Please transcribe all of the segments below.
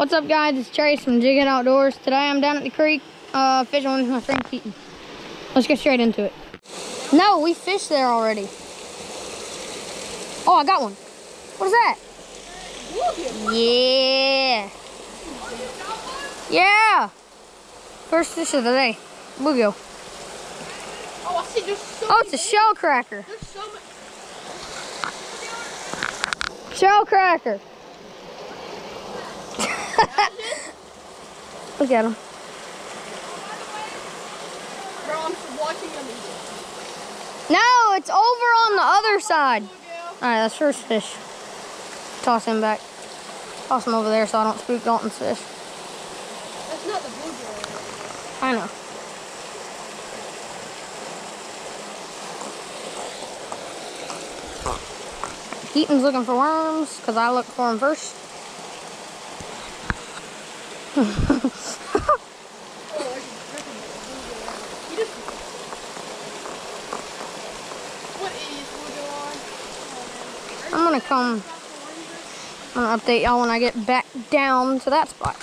What's up, guys? It's Chase from Jighead Outdoors. Today I'm down at the creek uh, fishing with my friend Keaton. Let's get straight into it. No, we fished there already. Oh, I got one. What is that? Yeah. Yeah. First fish of the day. Bluegill. Oh, I see. There's so Oh, it's a shell cracker. There's so much. Shell cracker. Look at him. Bro, I'm watching them. No, it's over on the other side. All right, that's first fish. Toss him back. Toss him over there so I don't spook Dalton's fish. That's not the bluegill. I know. Keaton's looking for worms because I look for them first. Oh, I just freaking bluegill. You just. What is bluegill on? I'm gonna come. I'm gonna update y'all when I get back down to that spot.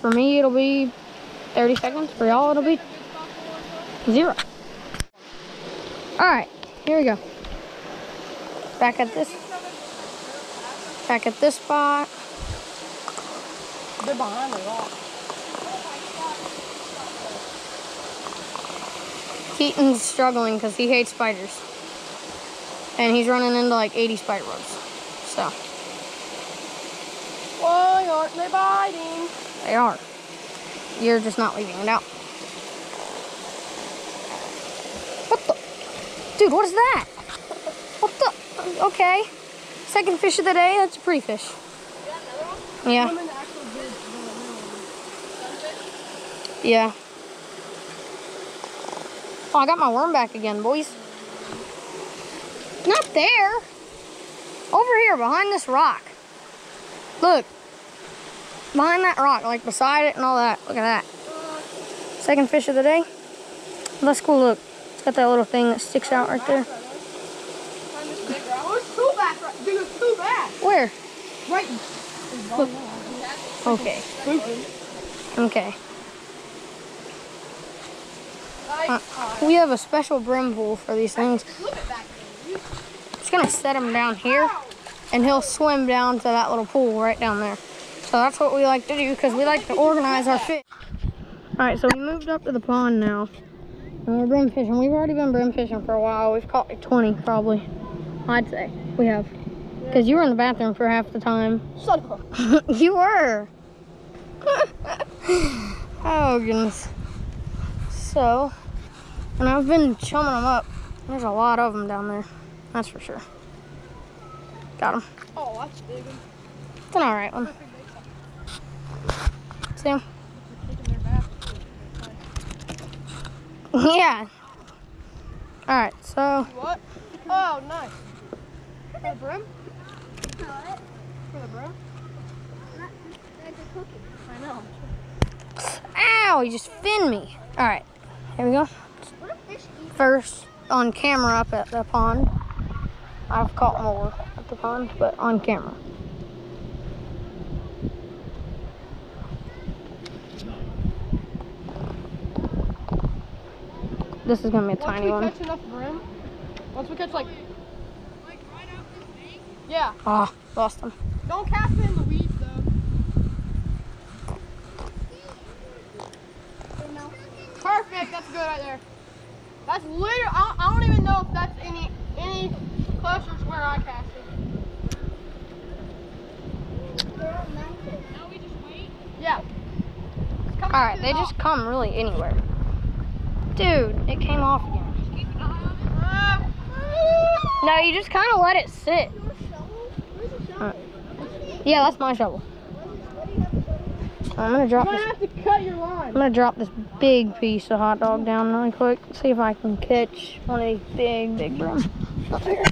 For me, it'll be 30 seconds. For y'all, it'll be zero. All right, here we go. Back at this. Back at this spot. They're behind the rock. Keaton's struggling because he hates spiders. And he's running into like 80 spider webs. So, Why aren't they biting? they are. You're just not leaving it out. What the? Dude, what is that? What the? Okay. Second fish of the day. That's a pretty fish. Yeah. I'm in the actual big. Sunfish? Yeah. Oh, I got my worm back again, boys. Not there. Over here, behind this rock. Look. Behind that rock, like beside it and all that. Look at that. Second fish of the day. Let's go look. It's got that little thing that sticks out right there. Find this big rock. There's two back. Right. Dude, there's two back. Where? Right. Look. Okay. Okay. Uh, we have a special brim pool for these things. Look at back there. Just gonna set him down here, and he'll swim down to that little pool right down there. So that's what we like to do because we like to organize our fish. All right, so we moved up to the pond now, and we're brim fishing. We've already been brim fishing for a while. We've caught like 20 probably. I'd say we have, because you were in the bathroom for half the time. Shut up. you were. oh goodness. So, and I've been chumming them up. There's a lot of them down there. That's for sure. Got him. Oh, that's a big one. It's an all right one. See him? Taking their bath. Yeah. All right. So What? Oh, nice. For the brim? For the brim? I know. Ow, he just finned me. All right, here we go. First on camera up at the pond. I've caught more at the pond, but on camera. This is gonna be a Once tiny we one. catch enough brim, once we catch like, yeah, Ah, lost him. don't cast it in the weeds though. Perfect, that's good right there. That's literally, I, I don't even know if that's any any closer to where I cast it. Yeah. It's coming All right, they the just come really anywhere. Dude, it came off again. No, you just kind of let it sit. Alright. Uh, yeah, that's my shovel. I'm gonna drop You're this. have to cut your I'm gonna drop this big piece of hot dog down really quick. See if I can catch one of these big, big. Up here.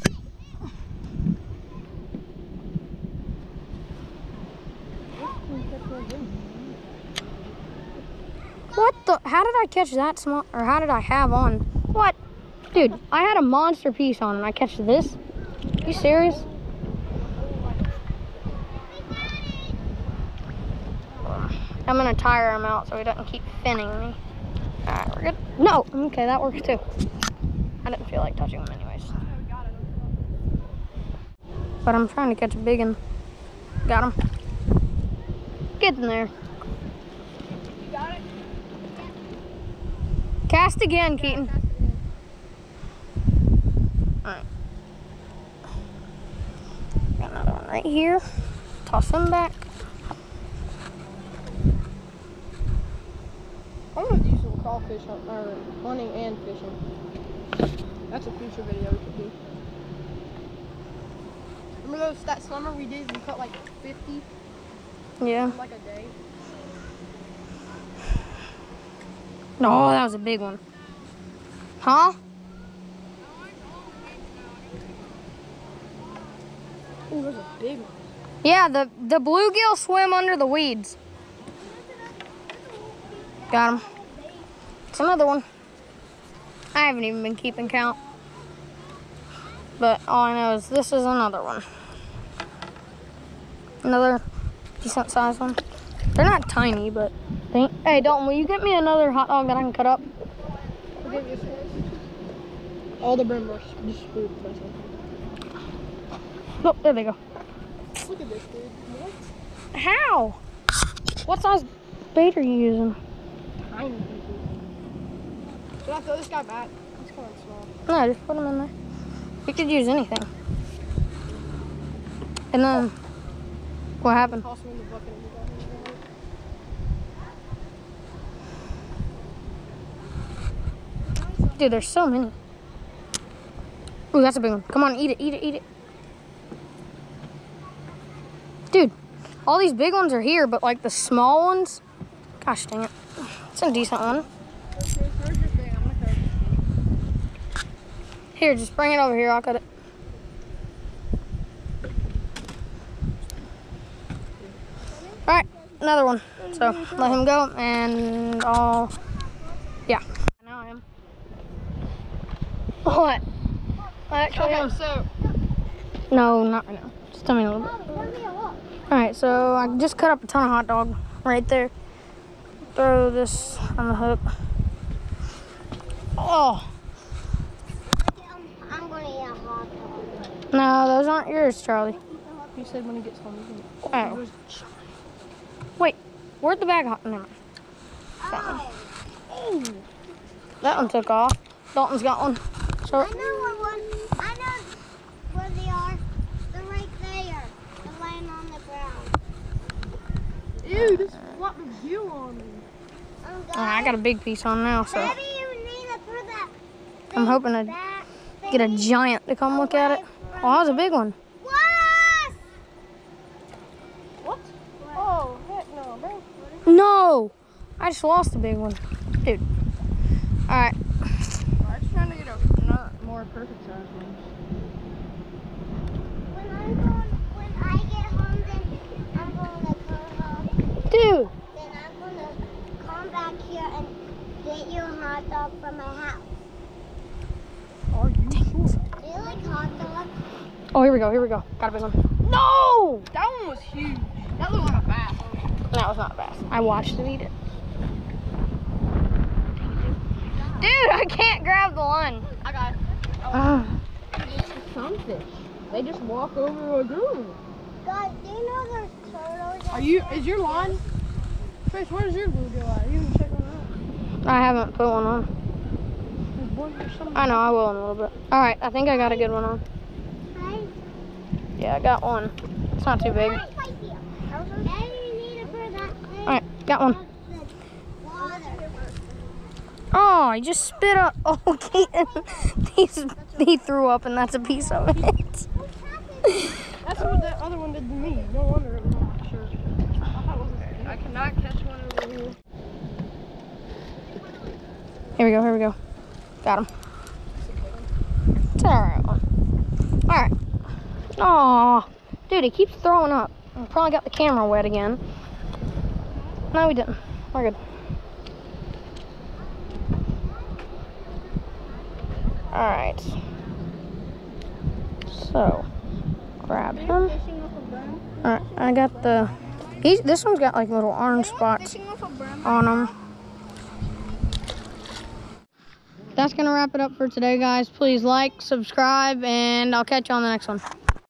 What the? How did I catch that small? Or how did I have on? What? Dude, I had a monster piece on and I catch this? You serious? I'm gonna tire him out so he doesn't keep finning me. Alright, we're good. No! Okay, that works too. I didn't feel like touching him anyways. But I'm trying to catch a big one. Got him. Get in there. Got? Cast again, Keaton. Alright. Got another one right here. Toss him back. I'm gonna do some crawfish hunt, or hunting and fishing. That's a future video we could do. Remember those that summer we did? We caught like 50 Yeah. like a day. No, that was a big one. Huh? Oh, there's a big one. Yeah, the, the bluegill swim under the weeds. Got him. It's another one. I haven't even been keeping count. But all I know is this is another one. Another decent sized one. They're not tiny, but they Hey, Dalton, will you get me another hot dog that I can cut up? I'll give you some. All the brimbers just spooked myself. Oh, there they go. Look at this, dude. What? How? What size bait are you using? Tiny pieces. Should I throw this guy back? He's kind of small. No, just put them in there. You could use anything. And then, what happened? Toss him in the bucket and we got him. Dude, there's so many. Ooh, that's a big one. Come on, eat it, eat it, eat it. Dude, all these big ones are here, but like the small ones, gosh dang it. It's a decent one. Okay, where's your thing? I'm gonna throw it. Here, just bring it over here. I'll cut it. All right, another one. So let him go, and I'll. Yeah. Now I am. What? I actually Okay, so No, not right now. Just tell me a little bit. All right, so I just cut up a ton of hot dog right there. Throw this on the hook. Oh, I'm gonna eat a hot dog. no, those aren't yours, Charlie. You said when he gets home, he's Oh. Wait, where'd the bag hot? Never mind. Oh, That one took off. Dalton's got one. So, I know what one. I know where they are. They're right there. They're laying on the ground. Ew, this flopped a view on me. Oh, uh, I got a big piece on now, so Maybe you need to put that. I'm hoping to get a giant to come look at it. Oh, that was a big one. Wasp! What? Oh, heck no, bro. No! I just lost a big one. Dude. Alright. I'm just trying to get a not more perfect size one. When I'm going, when I get home, then I'm going to come home. Dude! Then I'm gonna come back here and you a hot dog from my house. Are you sure? Do you like hot dogs? Oh, here we go, here we go. Got a big one. No! That one was huge. That looked like a bass. That was not fast. I watched him eat it. Dude, I can't grab the line. I got it. Ah. Sunfish. They just walk over a groove. Guys, do you know there's turtles? Are you? Is your line? Chris, where's your bluegill at? You check one. I haven't put one on. There's one here somewhere. I know, I will in a little bit. Alright, I think I got a good one on. Yeah, I got one. It's not too big. Right by here. Maybe you need to put that thing. Alright, got one. Water. Oh, he just spit up. Oh, Keaton. He's, he threw up, and that's a piece of it. That's what that other one did to me. No wonder it was on my shirt. I thought it was I cannot catch one over here. Here we go, here we go. Got him. It's alright. Alright. Aw. Dude, he keeps throwing up. We probably got the camera wet again. No, we didn't. We're good. Alright. So, grab him. Alright, I got the He's this one's got like little orange spots on them. That's gonna wrap it up for today, guys. Please like, subscribe, and I'll catch you on the next one.